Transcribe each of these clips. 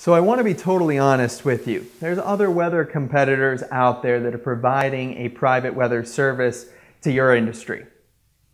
So I want to be totally honest with you. There's other weather competitors out there that are providing a private weather service to your industry.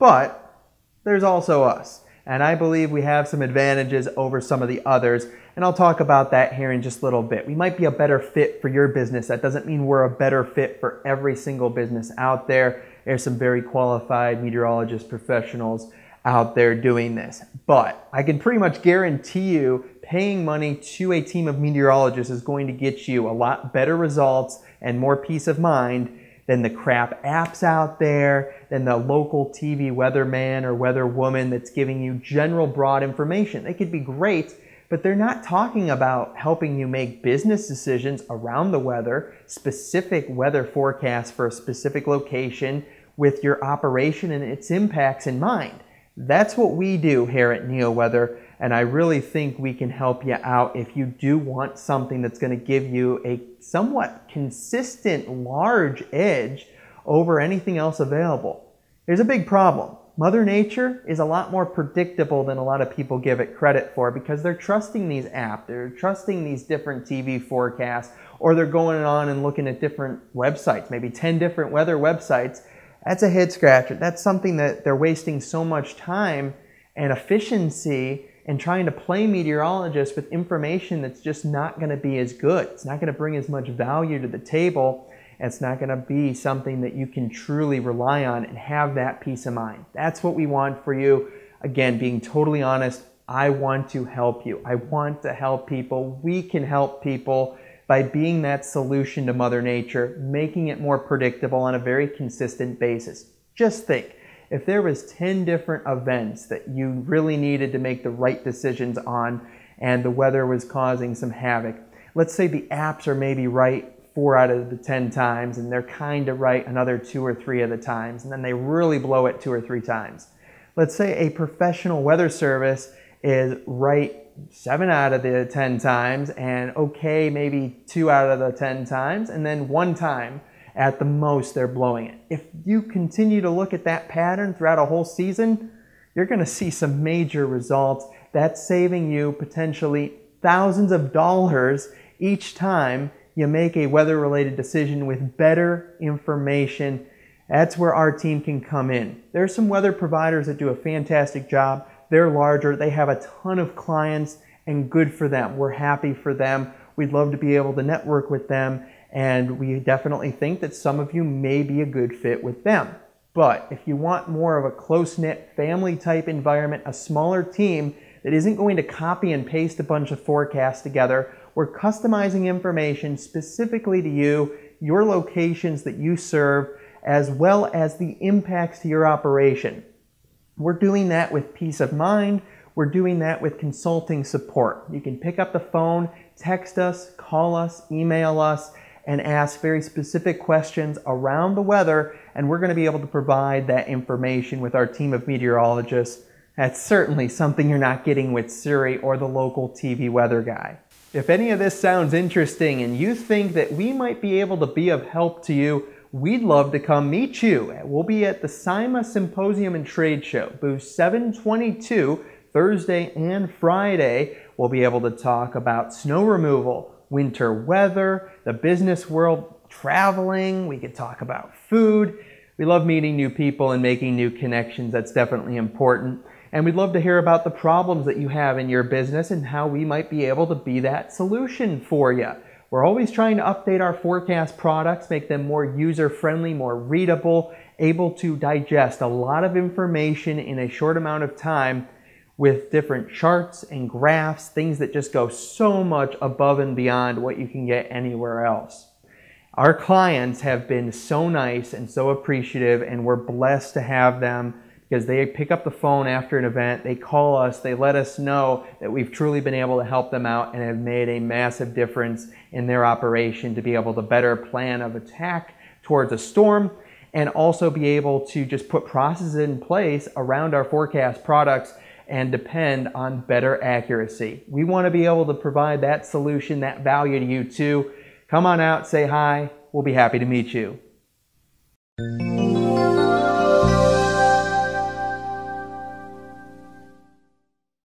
But there's also us. And I believe we have some advantages over some of the others. And I'll talk about that here in just a little bit. We might be a better fit for your business. That doesn't mean we're a better fit for every single business out there. There's some very qualified meteorologist professionals out there doing this. But I can pretty much guarantee you paying money to a team of meteorologists is going to get you a lot better results and more peace of mind than the crap apps out there, than the local TV weatherman or weatherwoman that's giving you general broad information. They could be great, but they're not talking about helping you make business decisions around the weather, specific weather forecasts for a specific location with your operation and its impacts in mind. That's what we do here at NeoWeather, and I really think we can help you out if you do want something that's going to give you a somewhat consistent large edge over anything else available. There's a big problem. Mother Nature is a lot more predictable than a lot of people give it credit for because they're trusting these apps, they're trusting these different TV forecasts, or they're going on and looking at different websites, maybe 10 different weather websites, that's a head scratcher. That's something that they're wasting so much time and efficiency in trying to play meteorologists with information that's just not going to be as good. It's not going to bring as much value to the table. It's not going to be something that you can truly rely on and have that peace of mind. That's what we want for you. Again, being totally honest, I want to help you. I want to help people. We can help people by being that solution to Mother Nature, making it more predictable on a very consistent basis. Just think, if there was 10 different events that you really needed to make the right decisions on and the weather was causing some havoc, let's say the apps are maybe right four out of the 10 times and they're kind of right another two or three of the times and then they really blow it two or three times. Let's say a professional weather service is right seven out of the 10 times and okay maybe two out of the 10 times and then one time at the most they're blowing it. If you continue to look at that pattern throughout a whole season, you're going to see some major results. That's saving you potentially thousands of dollars each time you make a weather related decision with better information. That's where our team can come in. There are some weather providers that do a fantastic job. They're larger, they have a ton of clients, and good for them. We're happy for them. We'd love to be able to network with them, and we definitely think that some of you may be a good fit with them. But if you want more of a close knit family type environment, a smaller team that isn't going to copy and paste a bunch of forecasts together, we're customizing information specifically to you, your locations that you serve, as well as the impacts to your operation. We're doing that with peace of mind. We're doing that with consulting support. You can pick up the phone, text us, call us, email us, and ask very specific questions around the weather, and we're going to be able to provide that information with our team of meteorologists. That's certainly something you're not getting with Siri or the local TV weather guy. If any of this sounds interesting and you think that we might be able to be of help to you, we'd love to come meet you. We'll be at the SIMA Symposium and Trade Show, booth 722, Thursday and Friday. We'll be able to talk about snow removal, winter weather, the business world, traveling. We could talk about food. We love meeting new people and making new connections. That's definitely important. And we'd love to hear about the problems that you have in your business and how we might be able to be that solution for you. We're always trying to update our forecast products, make them more user friendly, more readable, able to digest a lot of information in a short amount of time with different charts and graphs, things that just go so much above and beyond what you can get anywhere else. Our clients have been so nice and so appreciative, and we're blessed to have them because they pick up the phone after an event, they call us, they let us know that we've truly been able to help them out and have made a massive difference in their operation to be able to better plan of attack towards a storm and also be able to just put processes in place around our forecast products and depend on better accuracy. We want to be able to provide that solution, that value to you too. Come on out, say hi. We'll be happy to meet you.